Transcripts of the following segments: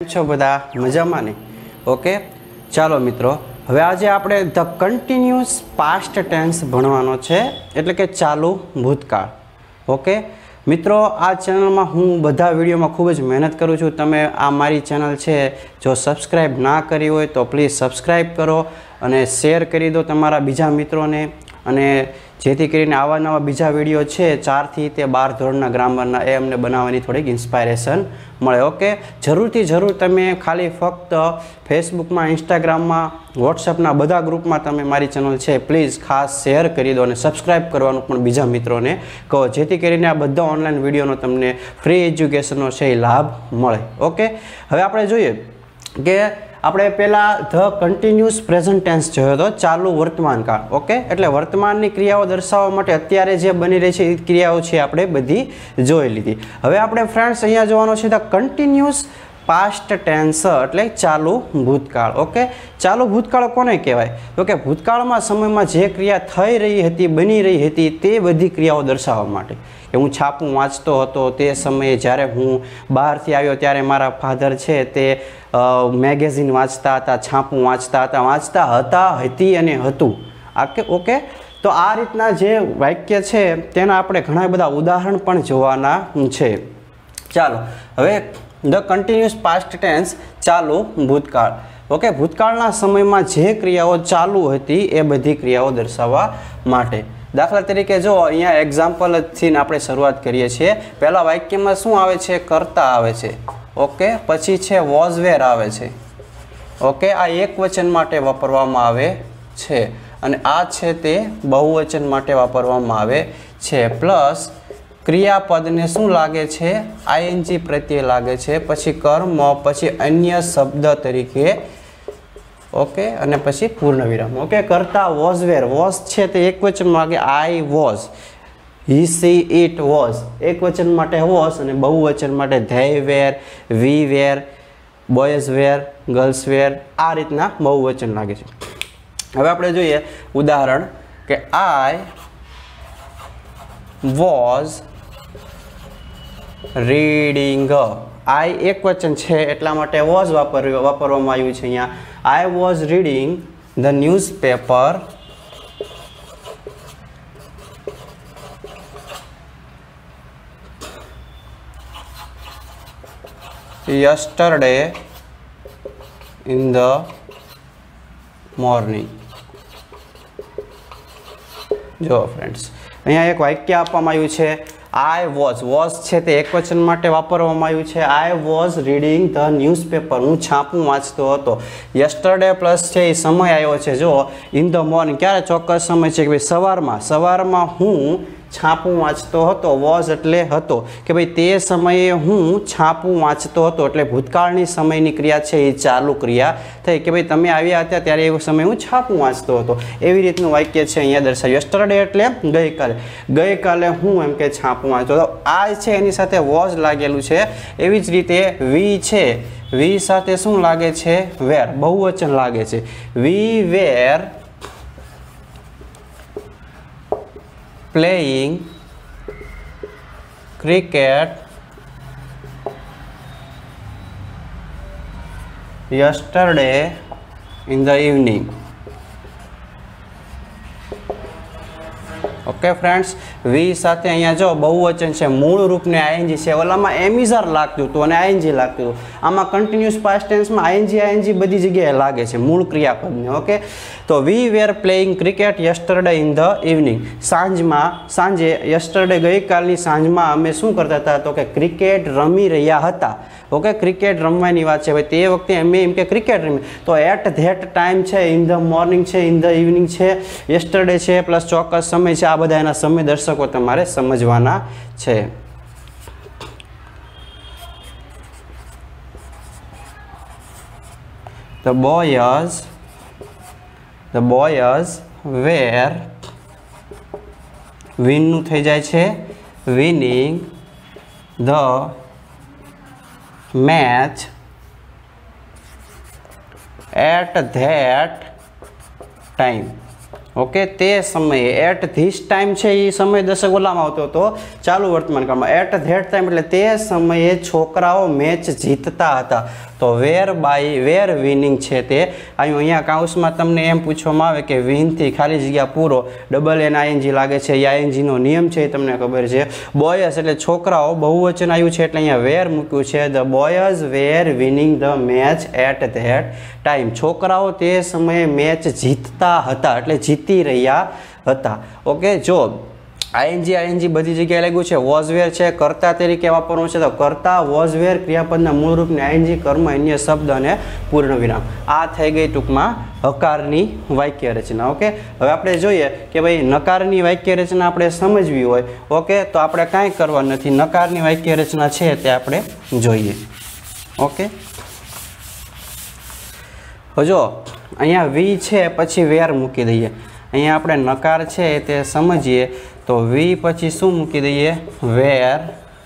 છો બધા? મજામાં ને? ઓકે? ચાલો મિત્રો, હવે આજે આપણે ધ કન્ટિન્યુઅસ પાસ્ટ ટેન્સ ભણવાનો છે, એટલે કે ચાલુ ભૂતકાળ. ઓકે? મિત્રો, આ ચેનલમાં હું બધા વિડીયોમાં ખૂબ જ મહેનત કરું છું. તમે આ મારી ચેનલ છે, જો સબસ્ક્રાઈબ ના કરી હોય તો પ્લીઝ સબસ્ક્રાઈબ કરો અને શેર કરી દો તમારા બીજા મિત્રોને. અને જેથી કરીને આવા નવા બીજા વીડિયો છે, ચારથી તે બાર ધોરણના ગ્રામરના, એ અમને બનાવવાની થોડીક ઇન્સ્પાયરેશન મળે. ઓકે જરૂરથી જરૂર તમે ખાલી ફક્ત ફેસબુકમાં ઇન્સ્ટાગ્રામમાં વોટ્સઅપના બધા ગ્રુપમાં તમે મારી ચેનલ છે પ્લીઝ ખાસ શેર કરી દો અને સબસ્ક્રાઈબ કરવાનું પણ બીજા મિત્રોને કહો, જેથી કરીને આ બધા ઓનલાઈન વિડીયોનો તમને ફ્રી એજ્યુકેશનનો છે લાભ મળે. ઓકે હવે આપણે જોઈએ કે આપણે પહેલાં ધ કન્ટિન્યુઅસ પ્રેઝન્ટ ટેન્સ જોયો હતો, ચાલુ વર્તમાનકાળ ઓકે એટલે વર્તમાનની ક્રિયાઓ દર્શાવવા માટે અત્યારે જે બની રહી છે, એ ક્રિયાઓ છે આપણે બધી જોઈ લીધી. હવે આપણે ફ્રેન્ડ્સ અહીંયા જોવાનો છે ધ કન્ટિન્યુઅસ પાસ્ટ ટેન્સ એટલે ચાલુ ભૂતકાળ ઓકે ચાલુ ભૂતકાળ કોને કહેવાય? તો કે ભૂતકાળમાં, સમયમાં જે ક્રિયા થઈ રહી હતી, બની રહી હતી, તે બધી ક્રિયાઓ દર્શાવવા માટે. કે હું છાપું વાંચતો હતો, તે સમયે જ્યારે હું બહારથી આવ્યો, ત્યારે મારા ફાધર છે તે મેગેઝિન વાંચતા હતા, છાપું વાંચતા હતા વાંચતા હતા, હતી અને હતું. આ કે ઓકે તો આ રીતના જે વાક્ય છે, તેના આપણે ઘણા બધા ઉદાહરણ પણ જોવાના છે. ચાલો, હવે ધ કન્ટિન્યુઅસ પાસ્ટ ટેન્સ ચાલુ ભૂતકાળ. ઓકે ભૂતકાળના સમયમાં જે ક્રિયાઓ ચાલુ હતી એ બધી ક્રિયાઓ દર્શાવવા માટે. દાખલા તરીકે જો અહીંયા એક્ઝામ્પલથી આપણે શરૂઆત કરીએ છીએ. પહેલા વાક્યમાં શું આવે છે? કરતા આવે છે. ઓકે પછી છે વોઝવેર આવે છે. ઓકે આ એક વચન માટે વાપરવામાં આવે છે. અને આ છે તે બહુવચન માટે વાપરવામાં આવે છે. પ્લસ ક્રિયાપદને શું લાગે છે? આઈએનજી પ્રત્યે લાગે છે, પછી કર્મ, પછી અન્ય શબ્દ તરીકે. ઓકે, અને પછી પૂર્ણ વિરામ ઓકે, કરતા વોઝ વેર વોઝ છે તે એક વચન લાગે I was he she it was એક વચન માટે વોઝ અને બહુવચન માટે they were we were boys were girls were આ રીતના બહુવચન લાગે છે. હવે આપણે જોઈએ ઉદાહરણ કે આઈ વોઝ રીડિંગ આઈ એક વચન છે એટલા માટે વોઝ વાપર્યું વાપરવામાં આવ્યું છે અહીંયા. I was reading the newspaper yesterday in the morning. જો ફ્રેન્ડ્સ અહીંયા એક વાક્ય આપવામાં આવ્યું છે. આઈ વોઝ વોઝ છે તે એક વચન માટે વાપરવામાં આવ્યું છે. I was reading the newspaper હું છાપું વાંચતો હતો. યસ્ટરડે પ્લસ છે એ સમય આવ્યો છે. જો ઇન ધ મોર્નિંગ ક્યારે ચોક્કસ સમય છે કે ભાઈ સવારમાં? સવારમાં હું છાપું વાંચતો હતો, વોઝ એટલે હતો કે ભાઈ તે સમયે હું છાપું વાંચતો હતો એટલે ભૂતકાળની સમયની ક્રિયા છે, એ ચાલુ ક્રિયા થઈ કે ભાઈ તમે આવ્યા હતા ત્યારે એવો સમયે હું છાપું વાંચતો હતો. એવી રીતનું વાક્ય છે અહીંયા દર્શાવ્યું. યસ્ટરડે એટલે ગઈકાલે. ગઈકાલે હું એમ કે છાપું વાંચતો હતો. આ છે એની સાથે વોઝ લાગેલું છે. એવી જ રીતે વી છે. વી સાથે શું લાગે છે? વેર. બહુવચન લાગે છે. We were playing cricket yesterday in the evening okay friends we સાથે અહીંયા જો બહુવચન છે, મૂળ રૂપને આઈએનજી છે. ઓલામાં એમિઝાર લાગતું હતું અને આઈએનજી લાગતું હતું. આમાં કન્ટિન્યુઅસ પાસ્ટ ટેન્સમાં આઈએનજી આઈએનજી બધી જગ્યાએ લાગે છે, મૂળ ક્રિયાપદને ઓકે તો we were playing cricket yesterday in the evening સાંજમાં, સાંજે યસ્ટરડે ગઈકાલની સાંજમાં અમે શું કરતા હતા? તો કે ક્રિકેટ રમી રહ્યા હતા. ઓકે ક્રિકેટ રમવાની વાત છે. ભાઈ તે વખતે અમે એમ કે ક્રિકેટ રમી. તો એટ ધેટ ટાઈમ છે ઇન ધ મોર્નિંગ છે ઇન ધ ઇવનિંગ છે યસ્ટરડે છે પ્લસ ચોક્કસ સમય છે. આ બધા એના સમય દર્શકો તમારે સમજવાના છે. The boys the boys were વિનનું થઈ જાય છે. Winning the match at that time okay, તે સમયે એટ ધીસ ટાઈમ છે એ સમય દશક ઓલામાં આવતો હતો. ચાલુ વર્તમાન કાળમાં એટ ધેટ ટાઈમ એટલે તે સમયે છોકરાઓ મેચ જીતતા હતા. તો વેર બાય વેર વિનિંગ છે તે? અહીં અહીંયા કાઉસમાં તમને એમ પૂછવામાં આવે કે વિનથી ખાલી જગ્યા પૂરો. ડબલ એન આઈએનજી લાગે છે. એ આઈએનજીનો નિયમ છે એ તમને ખબર છે. બોયસ એટલે છોકરાઓ બહુવચન આવ્યું છે એટલે અહીંયા વેર મૂક્યું છે. The boys were winning the match at that time છોકરાઓ તે સમયે મેચ જીતતા હતા, એટલે જીતી રહ્યા હતા. ઓકે જો આઈએનજી આઈએનજી બધી જગ્યાએ લાગ્યું છે વોઝવેર છે, કર્તા તરીકે વાપરવું છે, તો કર્તા વોઝવેર ક્રિયાપદના મૂળ રૂપને આઈએનજી કર્મ, અન્ય શબ્દ અને પૂર્ણ વિરામ. આ થઈ ગઈ ટૂંકમાં હકારની વાક્ય રચના ઓકે હવે આપણે જોઈએ કે ભાઈ નકારની વાક્ય રચના આપણે સમજવી હોય ઓકે તો આપણે કાંઈ કરવા નથી. નકારની વાક્ય રચના છે તે આપણે જોઈએ. ઓકે જો, અહીંયા વી છે, પછી વેર મૂકી દઈએ. અહીંયા આપણે નકાર છે તે સમજીએ તો વી પછી શું મૂકી દઈએ? વેર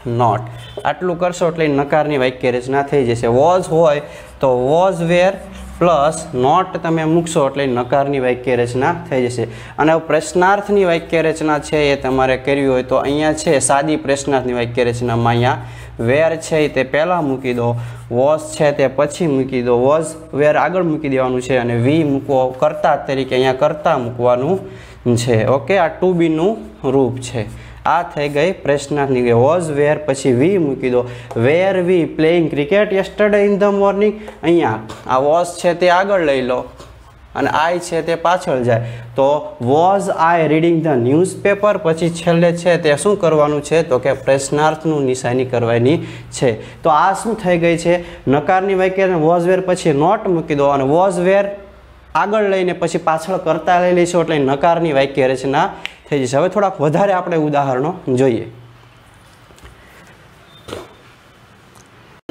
નોટ આટલું કરશો એટલે નકારની વાક્ય રચના થઈ જશે. વોઝ હોય તો વોઝ વેર પ્લસ નોટ તમે મૂકશો એટલે નકારની વાક્ય રચના થઈ જશે. અને પ્રશ્નાર્થની વાક્ય રચના છે એ તમારે કરવી હોય તો અહીંયા છે સાદી પ્રશ્નાર્થની વાક્ય રચનામાં અહીંયા વેર છે તે પહેલાં મૂકી દો, વોઝ છે તે પછી મૂકી દો, વોઝ વેર આગળ મૂકી દેવાનું છે અને વી મૂકવો કરતા તરીકે અહીંયા કરતા મૂકવાનું છે. ઓકે, આ ટુ બીનું રૂપ છે. આ થઈ ગઈ પ્રશ્નાર્થની ગઈ વોઝ વેર પછી વી મૂકી દો. Were we playing cricket yesterday in the morning અહીંયા, આ વોઝ છે તે આગળ લઈ લો. અને આઈ છે તે પાછળ જાય. તો was I reading the newspaper પછી છેલ્લે છે તે શું કરવાનું છે? તો કે પ્રશ્નાર્થનું નિશાની કરવાની છે. તો આ શું થઈ ગઈ છે? નકારની વાક્ય વોઝ વેર પછી નોટ મૂકી દો અને વોઝ વેર આગળ લઈને પછી પાછળ કરતા લઈ લઈશું એટલે નકારની વાક્ય રચના થઈ જશે. હવે થોડાક વધારે આપણે ઉદાહરણો જોઈએ.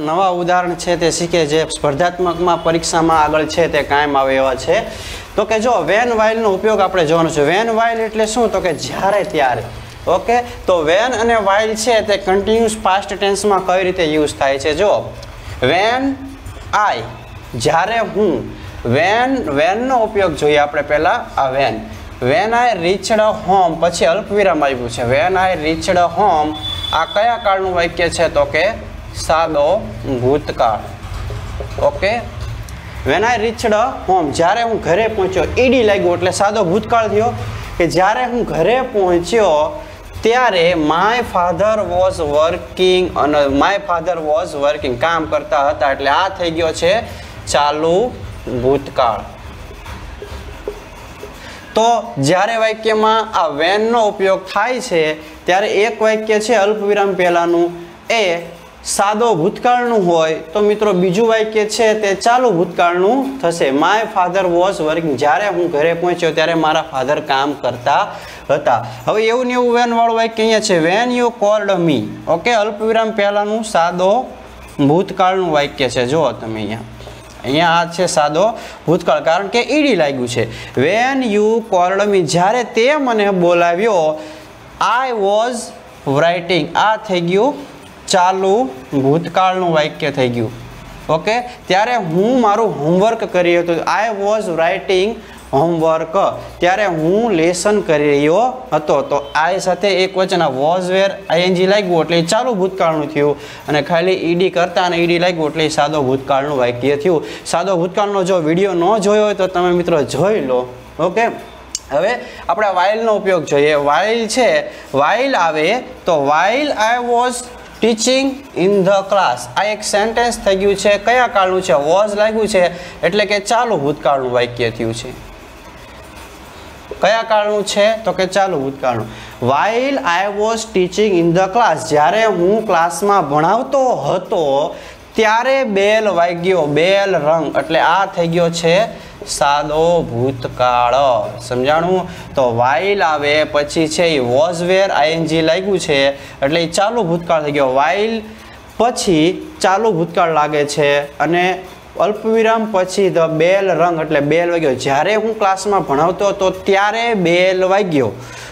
નવા ઉદાહરણ છે તે શીખે જે સ્પર્ધાત્મકમાં પરીક્ષામાં આગળ છે તે કાયમ આવે એવા છે. તો કે જો વેન વાઇલનો ઉપયોગ આપણે જોવાનો છે. વેન વાઇલ એટલે શું? તો કે જ્યારે ત્યારે. ઓકે? તો વેન અને વાઇલ છે તે કન્ટિન્યુઅસ પાસ્ટ ટેન્સમાં કઈ રીતે યુઝ થાય છે? જો વેન આઈ. જ્યારે હું વેન, વેનનો ઉપયોગ જોઈએ આપણે પહેલાં આ when. When I reached home પછી અલ્પવિરામ આવ્યું છે. વેન આઈ રીચડ હોમ આ કયા કાળનું વાક્ય છે? તો કે સાદો ભૂતકાળ. Okay when I reached home જ્યારે હું ઘરે પહોંચ્યો, ઈડી લાગ્યું એટલે સાદો ભૂતકાળ થયો કે જ્યારે હું ઘરે પહોંચ્યો, ત્યારે માય ફાધર વોઝ વર્કિંગ અને માય ફાધર વોઝ વર્કિંગ કામ કરતા હતા એટલે આ થઈ ગયો છે ચાલુ ભૂતકાળ. તો જ્યારે વાક્યમાં આ વેનનો ઉપયોગ થાય છે, ત્યારે એક વાક્ય છે અલ્પવિરામ પહેલાંનું, એ સાદો ભૂતકાળનું હોય, તો મિત્રો બીજું વાક્ય છે તે ચાલુ ભૂતકાળનું થશે. માય ફાધર વોઝ વર્કિંગ જ્યારે હું ઘરે પહોંચ્યો ત્યારે મારા ફાધર કામ કરતા હતા. હવે એવું ને એવું વેનવાળું વાક્ય અહીંયા છે. When you called me okay અલ્પવિરામ પહેલાંનું સાદો ભૂતકાળનું વાક્ય છે. જુઓ તમે અહીંયા. અહીંયા આ છે સાદો ભૂતકાળ. કારણ કે ઈડી લાગ્યું છે. વેન યુ કોલ્ડ મી જ્યારે તે મને બોલાવ્યો આઈ વોઝ રાઇટિંગ આ થઈ ગયું ચાલુ ભૂતકાળનું વાક્ય થઈ ગયું. ઓકે? ત્યારે હું મારું હોમવર્ક કરી હતું. આઈ વોઝ રાઇટિંગ હોમવર્ક ત્યારે હું લેસન કરી રહ્યો હતો. તો આ સાથે એક વચન વોઝ વેર આઈએનજી લાગ્યું એટલે ચાલુ ભૂતકાળનું થયું. અને ખાલી ઈડી કરતા અને ઈડી લાગ્યું એટલે સાદો ભૂતકાળનું વાક્ય થયું. સાદો ભૂતકાળનો જો વીડિયો ન જોયો હોય તો તમે મિત્રો જોઈ લો. ઓકે? હવે આપણે વાઇલનો ઉપયોગ જોઈએ. વાઇલ છે વાઇલ આવે તો while I was teaching in the class આ એક સેન્ટેન્સ થઈ ગયું છે. કયા કાળનું છે? વોઝ લાગ્યું છે. એટલે કે ચાલુ ભૂતકાળનું વાક્ય થયું છે. કયા કાળનું છે? તો કે ચાલુ ભૂતકાળનું. While I was teaching in the class જ્યારે હું ક્લાસમાં ભણાવતો હતો, ત્યારે બેલ વાગ્યો. બેલ રંગ. એટલે આ થઈ ગયો છે સાદો ભૂતકાળ સમજાણું? તો વાઇલ આવે પછી છે એ વોઝ વેર આઈએનજી લાગ્યું છે. એટલે એ ચાલુ ભૂતકાળ થઈ ગયો. વાઇલ પછી ચાલુ ભૂતકાળ લાગે છે અને અલ્પવિરામ પછી ધ બેલ રંગ, એટલે બેલ વાગ્યો. જ્યારે હું ક્લાસમાં ભણાવતો હતો ત્યારે બેલ વાગ્યો.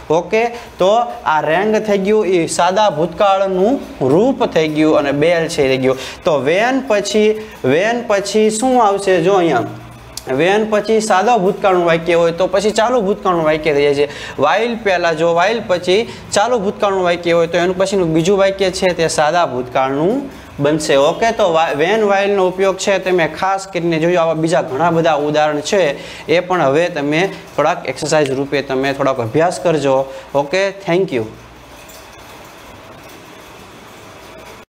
ઓકે? તો આ રેંગ થઈ ગયું, એ સાદા ભૂતકાળનું રૂપ થઈ ગયું અને બેલ છે થઈ ગયું. તો વેન પછી વેન પછી શું આવશે? જો અહીંયા વેન પછી સાદો ભૂતકાળનું વાક્ય હોય તો પછી ચાલુ ભૂતકાળનું વાક્ય થઈ જાય છે. વાઇલ પહેલાં જો, વાઇલ પછી ચાલુ ભૂતકાળનું વાક્ય હોય તો એનું પછીનું બીજું વાક્ય છે તે સાદા ભૂતકાળનું બનશે. ઓકે, તો વેન વાઇલનો ઉપયોગ છે તમે ખાસ કરીને જોયું, આવા બીજા ઘણા બધા ઉદાહરણ છે. એ પણ હવે તમે થોડાક એક્સરસાઇઝ રૂપે તમે થોડાક અભ્યાસ કરજો. Okay thank you